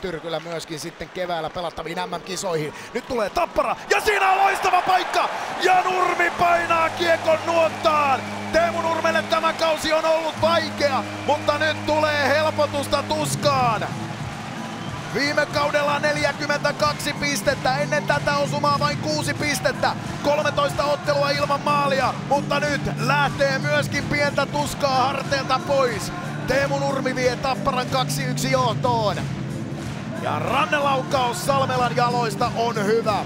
Tyrkylä myöskin sitten keväällä pelattaviin MM-kisoihin. Nyt tulee Tappara ja siinä on loistava paikka ja Nurmi painaa kiekon nuottaan. Teemu Nurmelle tämä kausi on ollut vaikea, mutta nyt tulee helpotusta tuskaan. Viime kaudella 42 pistettä, ennen tätä osumaa vain 6 pistettä. 13 ottelua ilman maalia, mutta nyt lähtee myöskin pientä tuskaa harteilta pois. Teemu Nurmi vie Tapparan 2-1 johtoon. Ja rannelaukaus Salmelan jaloista on hyvä.